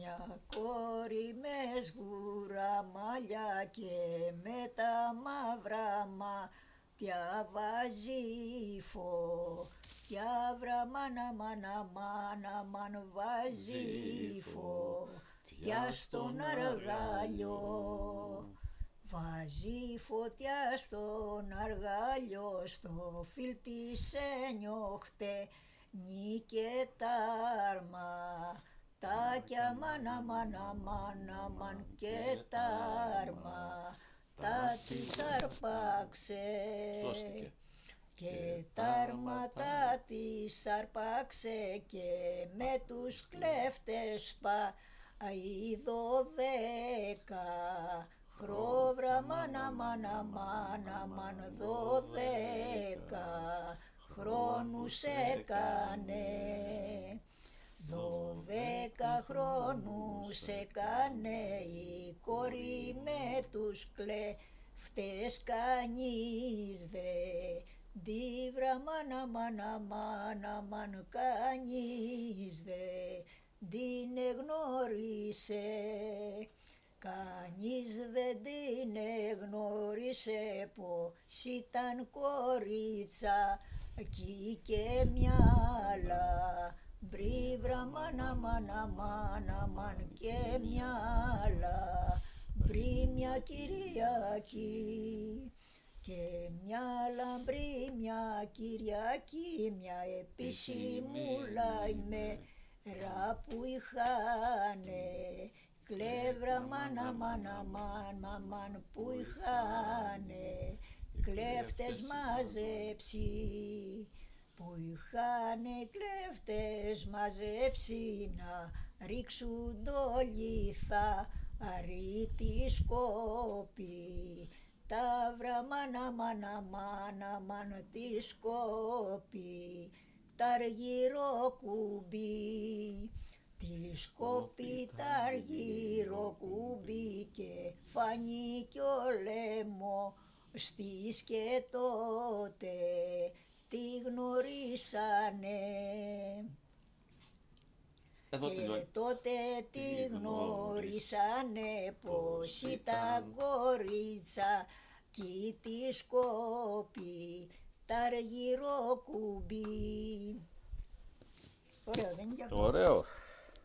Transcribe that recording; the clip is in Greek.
Μια κόρη μες σγούρα μαλλιά και με τα μαύρα μάτια βάζει φωτιά βραμάνα μάνα μάνα μαν βάζει φωτιά στον αργάλιο. Βάζει φωτιά στον αργάλιο, στο φιλ της ένιωχτε, νίκε τάρμα. Τάκια μάνα μάνα μάνα μαν και τάρμα, τα της αρπάξε. Και τα αρματά της αρπάξε και με τους κλέφτες πάει δωδέκα. Χρόβρα μάνα μάνα μάνα μάνα δωδέκα χρόνους έκανε. Δωδέκα χρόνους έκανε η κόρη με τους κλέφτες κανείς δε Δίβρα μάνα μάνα μάνα μάνα κανείς δε την εγνώρισε. Κανείς δεν την εγνώρισε πως ήταν κορίτσα εκεί και μυαλά μπρίβρα μάνα μάνα μάνα μαν και μυαλά μπρι μια Κυριακή και μια λαμπρή μια Κυριακή μια επίσημουλα ημέρα που είχανε Κλέβρα μάνα μάνα μάνα μάνα που είχανε κλέφτες μαζέψει που είχανε κλέφτες μαζέψει να ρίξουν το λιθά αρήτη σκόπη. Τα βραμάνα μάνα μάνα μάνα τη σκόπη. Τα αργυρό κουμπί. Τη σκοπιτάρ γύρω κουμπί. και φανεί κι ο λαιμό. Στις και τότε τη γνωρίσανε. και τότε τη γνωρίσανε πως ήταν κορίτσα κι τη σκόπη τα αργυρό κουμπί. Ωραίο δεν είναι Ωραίο.